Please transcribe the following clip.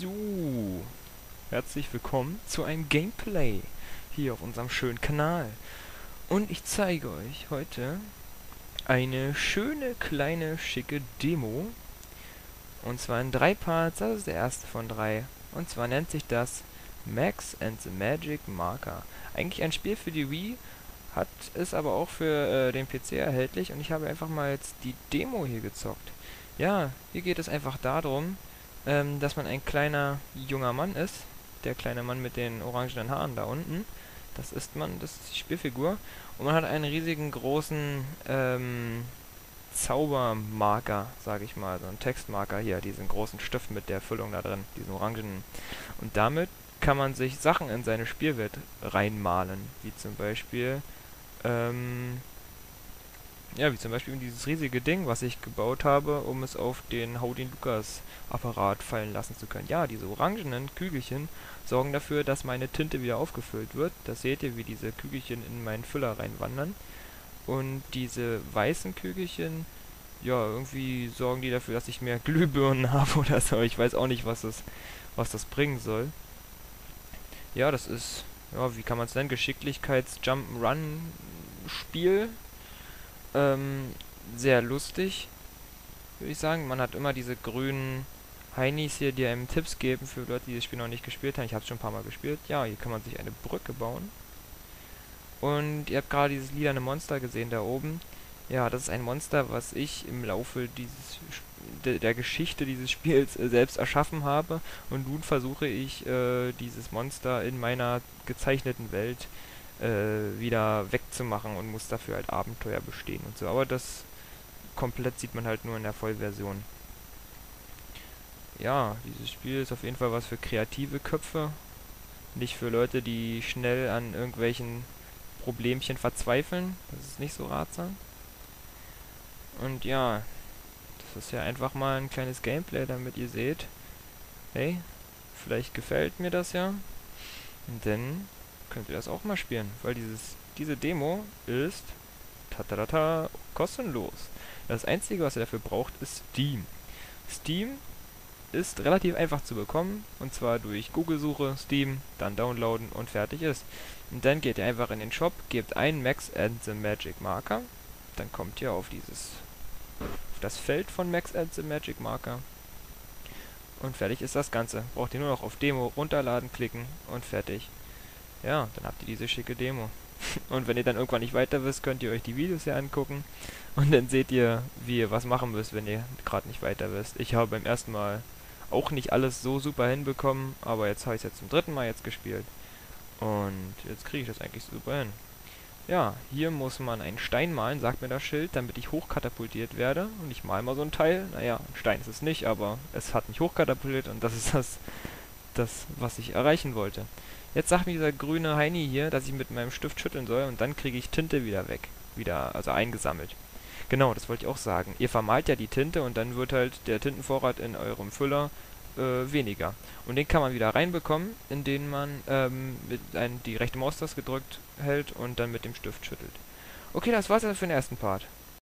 So, herzlich willkommen zu einem Gameplay hier auf unserem schönen Kanal. Und ich zeige euch heute eine schöne, kleine, schicke Demo. Und zwar in drei Parts, das ist der erste von drei. Und zwar nennt sich das Max and the Magic Marker. Eigentlich ein Spiel für die Wii, hat ist aber auch für äh, den PC erhältlich und ich habe einfach mal jetzt die Demo hier gezockt. Ja, hier geht es einfach darum, ähm, dass man ein kleiner junger Mann ist. Der kleine Mann mit den orangenen Haaren da unten. Das ist man, das ist die Spielfigur. Und man hat einen riesigen großen ähm, Zaubermarker, sage ich mal, so einen Textmarker hier, diesen großen Stift mit der Füllung da drin, diesen orangenen. Und damit kann man sich Sachen in seine Spielwelt reinmalen, wie zum Beispiel ähm, ja, wie zum Beispiel dieses riesige Ding, was ich gebaut habe, um es auf den Houdin Lukas Apparat fallen lassen zu können. Ja, diese orangenen Kügelchen sorgen dafür, dass meine Tinte wieder aufgefüllt wird. Das seht ihr, wie diese Kügelchen in meinen Füller reinwandern. Und diese weißen Kügelchen, ja, irgendwie sorgen die dafür, dass ich mehr Glühbirnen habe oder so. Ich weiß auch nicht, was das, was das bringen soll. Ja, das ist, ja, wie kann man es nennen? Geschicklichkeits-Jump'n'Run-Spiel ähm, sehr lustig, würde ich sagen. Man hat immer diese grünen Heinis hier, die einem Tipps geben für Leute, die das Spiel noch nicht gespielt haben. Ich habe es schon ein paar Mal gespielt. Ja, hier kann man sich eine Brücke bauen. Und ihr habt gerade dieses lilane Monster gesehen da oben. Ja, das ist ein Monster, was ich im Laufe dieses de der Geschichte dieses Spiels äh, selbst erschaffen habe. Und nun versuche ich, äh, dieses Monster in meiner gezeichneten Welt äh, wieder wegzumachen und muss dafür halt Abenteuer bestehen und so. Aber das komplett sieht man halt nur in der Vollversion. Ja, dieses Spiel ist auf jeden Fall was für kreative Köpfe. Nicht für Leute, die schnell an irgendwelchen Problemchen verzweifeln. Das ist nicht so ratsam. Und ja, das ist ja einfach mal ein kleines Gameplay, damit ihr seht, hey, vielleicht gefällt mir das ja. Und dann könnt ihr das auch mal spielen, weil dieses, diese Demo ist tatatata, kostenlos. Das einzige, was ihr dafür braucht, ist Steam. Steam ist relativ einfach zu bekommen, und zwar durch Google-Suche, Steam, dann downloaden und fertig ist. Und dann geht ihr einfach in den Shop, gebt ein Max and the Magic Marker, dann kommt ihr auf dieses, auf das Feld von Max and the Magic Marker. Und fertig ist das Ganze. Braucht ihr nur noch auf Demo runterladen klicken und fertig. Ja, dann habt ihr diese schicke Demo. Und wenn ihr dann irgendwann nicht weiter wisst, könnt ihr euch die Videos hier angucken. Und dann seht ihr, wie ihr was machen müsst, wenn ihr gerade nicht weiter wisst. Ich habe beim ersten Mal auch nicht alles so super hinbekommen, aber jetzt habe ich es jetzt zum dritten Mal jetzt gespielt. Und jetzt kriege ich das eigentlich super hin. Ja, hier muss man einen Stein malen, sagt mir das Schild, damit ich hochkatapultiert werde. Und ich male mal so ein Teil. Naja, ein Stein ist es nicht, aber es hat mich hochkatapultiert und das ist das, das was ich erreichen wollte. Jetzt sagt mir dieser grüne Heini hier, dass ich mit meinem Stift schütteln soll und dann kriege ich Tinte wieder weg. Wieder, also eingesammelt. Genau, das wollte ich auch sagen. Ihr vermalt ja die Tinte und dann wird halt der Tintenvorrat in eurem Füller äh, weniger. Und den kann man wieder reinbekommen, indem man ähm, mit ein, die rechte Maustaste gedrückt hält und dann mit dem Stift schüttelt. Okay, das war's also für den ersten Part.